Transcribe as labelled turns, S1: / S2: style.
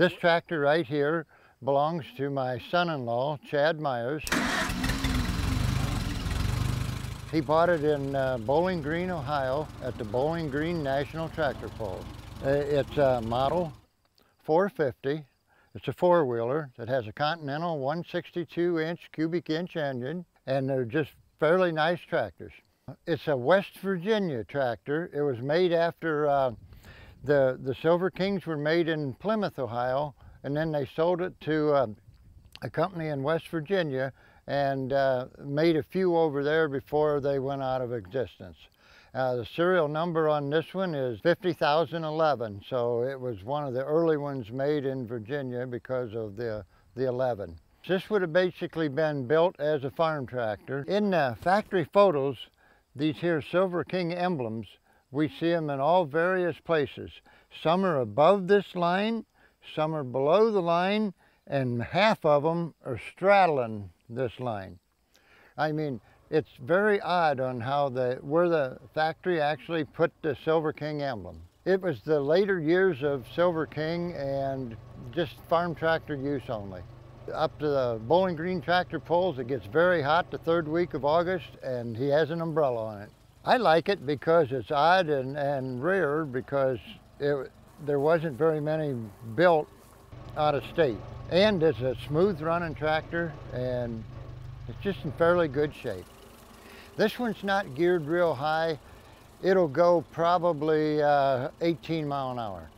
S1: This tractor right here belongs to my son-in-law, Chad Myers. He bought it in uh, Bowling Green, Ohio at the Bowling Green National Tractor Pull. Uh, It's a model 450. It's a four-wheeler that has a Continental 162-inch cubic inch engine, and they're just fairly nice tractors. It's a West Virginia tractor. It was made after uh, the, the Silver Kings were made in Plymouth, Ohio, and then they sold it to uh, a company in West Virginia and uh, made a few over there before they went out of existence. Uh, the serial number on this one is 50,011, so it was one of the early ones made in Virginia because of the, the 11. This would have basically been built as a farm tractor. In the factory photos, these here Silver King emblems, we see them in all various places. Some are above this line, some are below the line, and half of them are straddling this line. I mean, it's very odd on how the, where the factory actually put the Silver King emblem. It was the later years of Silver King and just farm tractor use only. Up to the Bowling Green tractor pulls, it gets very hot the third week of August and he has an umbrella on it. I like it because it's odd and, and rare because it, there wasn't very many built out of state. And it's a smooth running tractor and it's just in fairly good shape. This one's not geared real high. It'll go probably uh, 18 mile an hour.